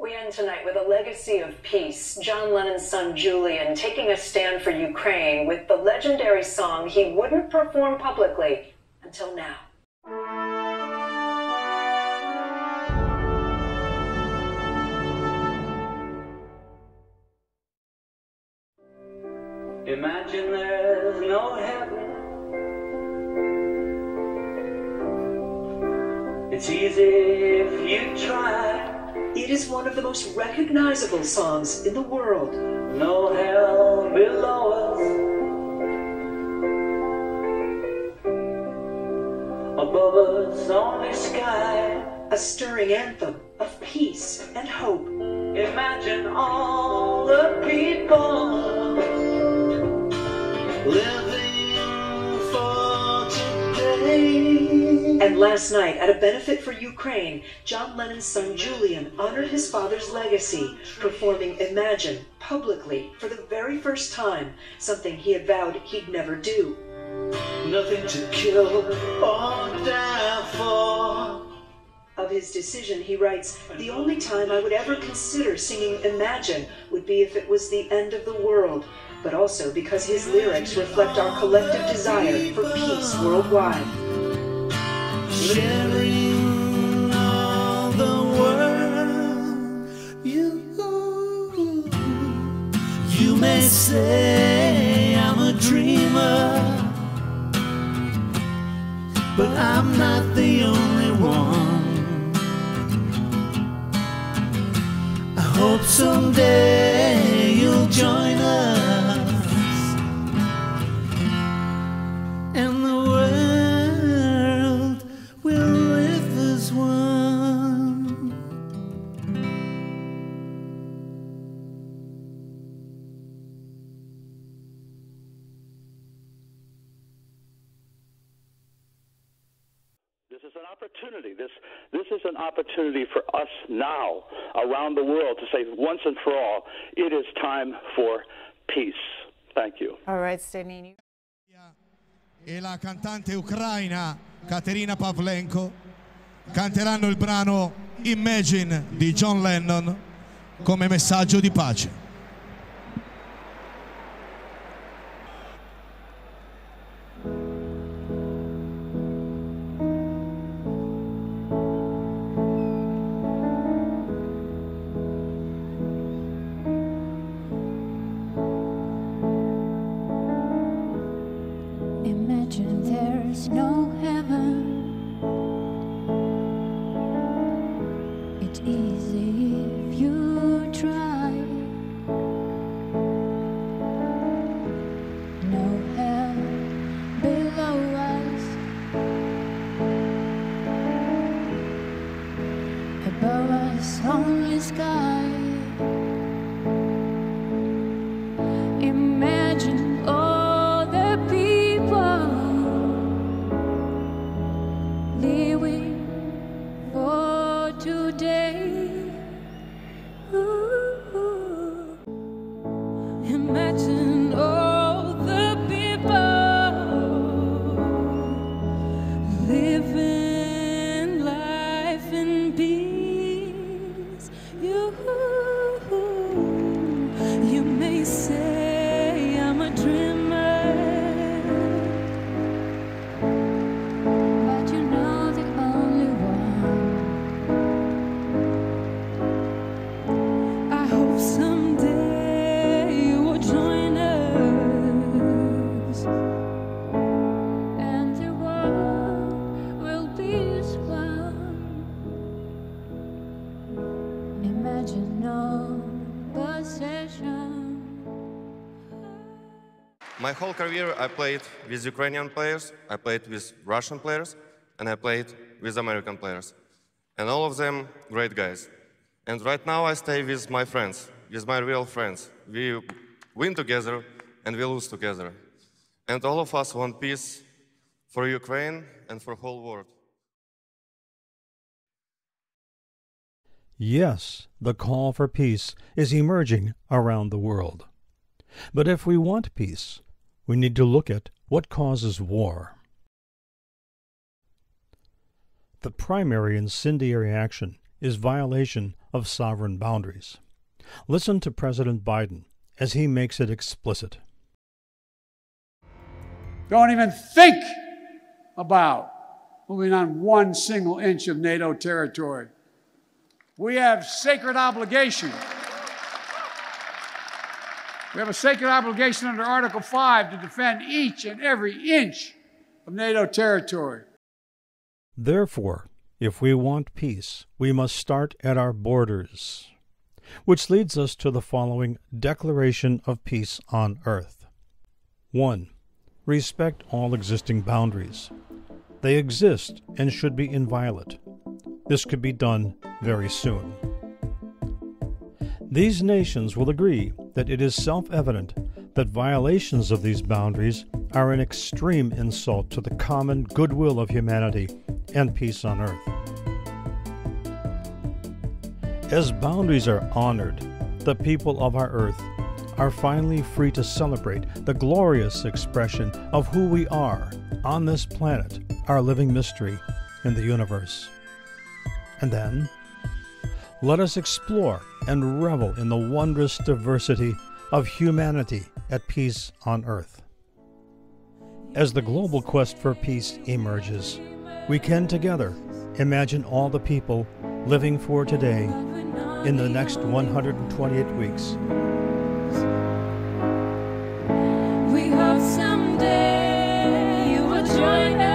We end tonight with a legacy of peace. John Lennon's son Julian taking a stand for Ukraine with the legendary song he wouldn't perform publicly until now. Imagine there's no heaven. It's easy if you try. It is one of the most recognizable songs in the world. No hell below us. Above us, only sky. A stirring anthem of peace and hope. Imagine all the people And last night, at a benefit for Ukraine, John Lennon's son Julian honored his father's legacy, performing Imagine publicly for the very first time, something he had vowed he'd never do. Nothing to kill or die for. Of his decision, he writes, The only time I would ever consider singing Imagine would be if it was the end of the world, but also because his lyrics reflect our collective desire for peace worldwide. Sharing all the world. You, you may say I'm a dreamer, but I'm not the only one. I hope someday you'll join us opportunity. This, this is an opportunity for us now around the world to say once and for all, it is time for peace. Thank you. All right, Stanini. e la cantante ucraina Katerina Pavlenko canteranno il brano Imagine di John Lennon come messaggio di pace. Sky. Imagine all the people living for today. My whole career, I played with Ukrainian players, I played with Russian players, and I played with American players. And all of them great guys. And right now, I stay with my friends, with my real friends. We win together and we lose together. And all of us want peace for Ukraine and for whole world. Yes, the call for peace is emerging around the world. But if we want peace, we need to look at what causes war. The primary incendiary action is violation of sovereign boundaries. Listen to President Biden as he makes it explicit. Don't even think about moving on one single inch of NATO territory. We have sacred obligation. We have a sacred obligation under Article 5 to defend each and every inch of NATO territory. Therefore, if we want peace, we must start at our borders. Which leads us to the following Declaration of Peace on Earth 1. Respect all existing boundaries. They exist and should be inviolate. This could be done very soon. These nations will agree that it is self evident that violations of these boundaries are an extreme insult to the common goodwill of humanity and peace on earth. As boundaries are honored, the people of our earth are finally free to celebrate the glorious expression of who we are on this planet, our living mystery in the universe. And then, let us explore and revel in the wondrous diversity of humanity at peace on earth. As the global quest for peace emerges, we can together imagine all the people living for today in the next 128 weeks. We hope someday you will join us.